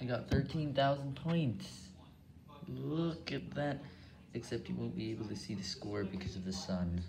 I got 13,000 points. Look at that. Except you won't be able to see the score because of the sun.